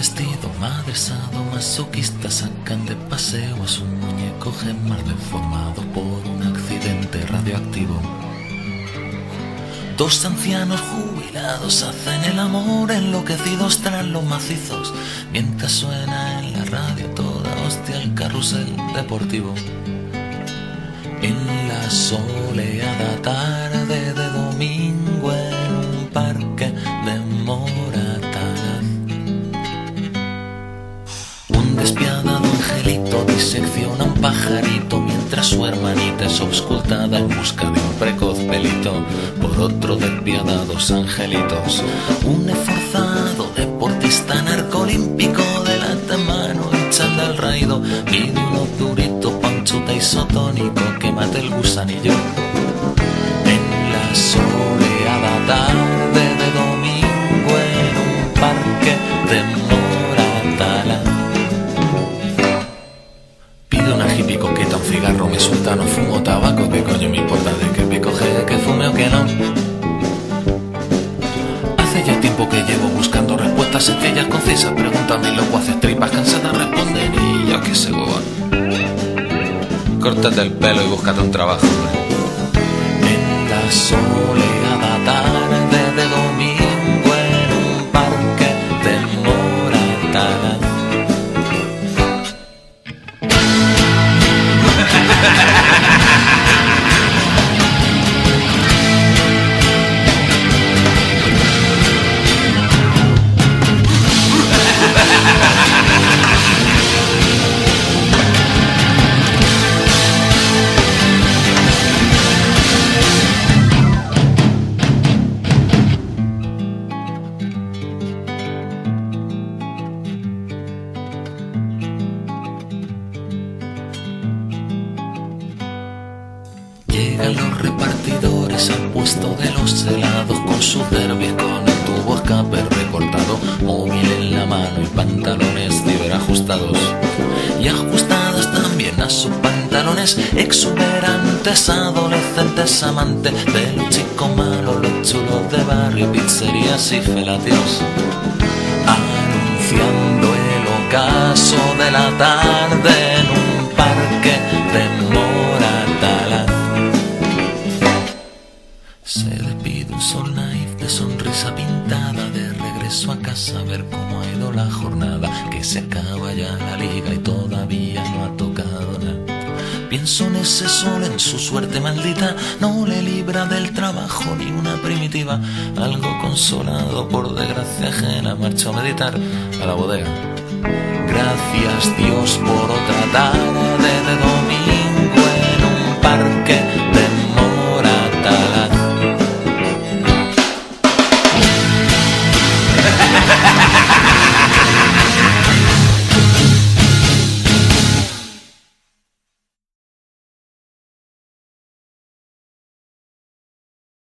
perversado masoquista sacan de paseo a su muñeco gemar deformado por un accidente radioactivo. Dos ancianos jubilados hacen el amor enloquecidos tras los macizos, mientras suena en la radio toda hostia el carrusel deportivo. En la soleada tarde de domingo en un parque de Moratalaz. Despiadado angelito disecciona un pajarito mientras su hermanita es obscultada en busca de un precoz pelito por otro despiadados angelitos. Un esforzado deportista narcolímpico de la mano y chándal raído pide unos duritos panchuta isotónico que mate el gusanillo. Cigarro, me suelta, no fumo tabaco, que coño me importa de que me coge, que fume o que no. Hace ya tiempo que llevo buscando respuestas sencillas, concisas, pregúntame loco, haces tripas cansadas, responden y ya que se boba. Córtate el pelo y búscate un trabajo. En la soleada Llegan los repartidores al puesto de los helados con su derby con el tubo escape recortado, móvil en la mano y pantalones ciberajustados. Y ajustadas también a sus pantalones exuberantes, adolescentes amantes de los chicos malos, los chulos de barrio, pizzerías y felatios. Anunciando el ocaso de la tarde regreso a casa a ver cómo ha ido la jornada Que se acaba ya la liga y todavía no ha tocado nada. Pienso en ese sol, en su suerte maldita No le libra del trabajo ni una primitiva Algo consolado por desgracia ajena Marcho a meditar a la bodega. Gracias Dios por otra tarde de